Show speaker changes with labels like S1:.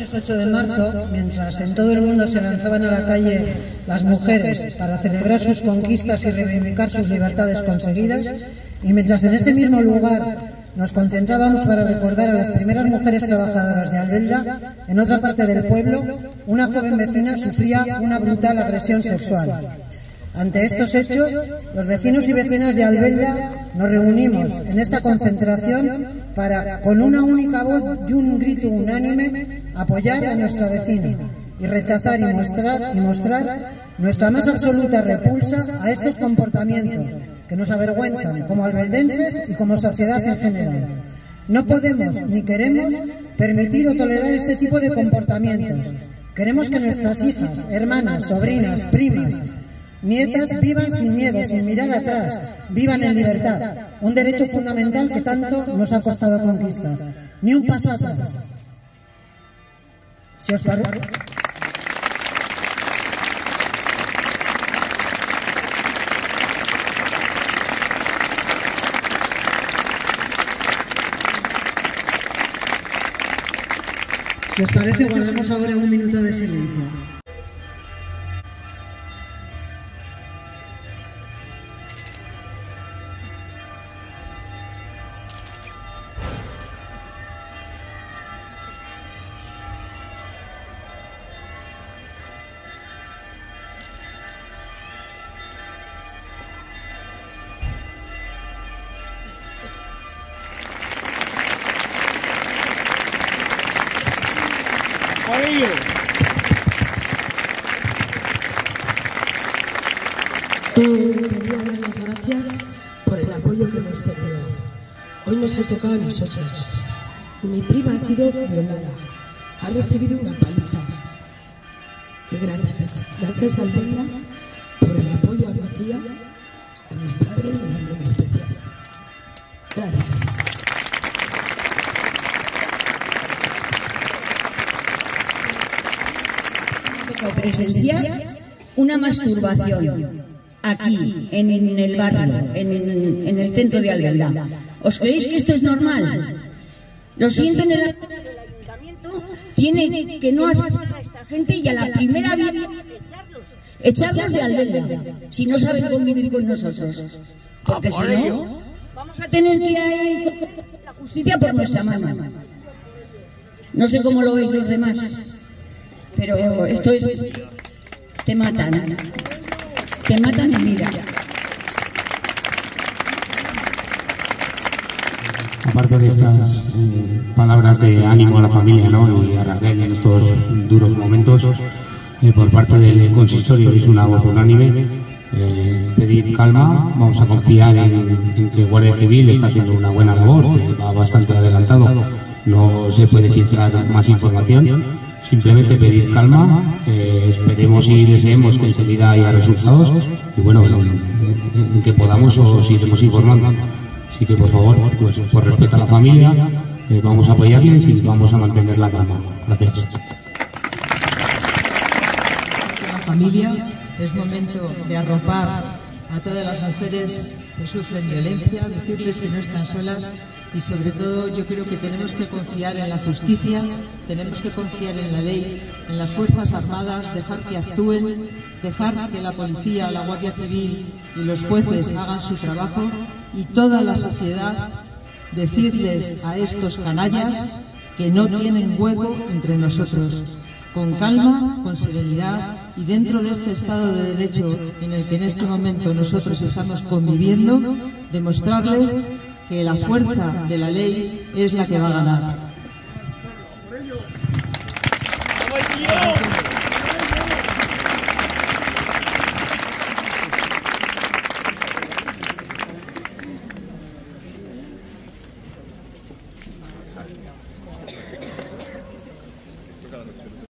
S1: martes 8 de marzo, mientras en todo el mundo se lanzaban a la calle las mujeres para celebrar sus conquistas y reivindicar sus libertades conseguidas, y mientras en este mismo lugar nos concentrábamos para recordar a las primeras mujeres trabajadoras de Albelda, en otra parte del pueblo, una joven vecina sufría una brutal agresión sexual. Ante estos hechos, los vecinos y vecinas de Albelda nos reunimos en esta concentración para, con una única voz y un grito unánime, apoyar a nuestra vecina y rechazar y mostrar, y mostrar nuestra más absoluta repulsa a estos comportamientos que nos avergüenzan como albeldenses y como sociedad en general. No podemos ni queremos permitir o tolerar este tipo de comportamientos. Queremos que nuestras hijas, hermanas, sobrinas, primas, Nietas vivan sin miedo, sin mirar atrás, vivan en libertad, un derecho fundamental que tanto nos ha costado conquistar. Ni un paso atrás. Si os parece... Si os parece, guardamos ahora un minuto de silencio.
S2: Gracias por el apoyo que hemos tenido. Hoy nos ha tocado a nosotros. Mi prima ha sido violada. Ha recibido una paliza. Qué gracias. Gracias al Venga por el apoyo a mi tía, a mis padres y a en especial. Gracias.
S3: Presenciar una masturbación aquí, en, en el barrio, en, en, el centro de Albelda. ¿Os creéis que esto es normal? Lo siento en el ayuntamiento, tiene que no hacer a esta gente y a la primera vez echarlos, de Albelda, si no saben convivir con nosotros. Porque si no, vamos a tener que ir a la justicia por nuestra mano. No sé cómo lo veis los demás, pero esto es... Te matan te matan en vida.
S4: Aparte de estas eh, palabras de ánimo a la familia ¿no? y a Raquel en estos duros momentos, eh, por parte del consistorio es una voz unánime. Eh, pedir calma, vamos a confiar en, en, que Guardia Civil está haciendo una buena labor, que va bastante adelantado, no se puede filtrar más información simplemente pedir calma, eh, esperemos y deseemos que enseguida haya resultados y bueno, en, que podamos os iremos informando. Así que por favor, pues por respeto a la familia, eh, vamos a apoyarles y vamos a mantener la calma. Gracias.
S5: La familia es momento de arropar a todas las mujeres que sufren violencia, decirles que no están solas y sobre todo yo creo que tenemos que confiar en la justicia, tenemos que confiar en la ley, en las Fuerzas Armadas, dejar que actúen, dejar que la policía, la Guardia Civil y los jueces hagan su trabajo y toda la sociedad decirles a estos canallas que no tienen hueco entre nosotros con calma, con serenidad y dentro de este Estado de Derecho en el que en este momento nosotros estamos conviviendo, demostrarles que la fuerza de la ley es la que va a ganar.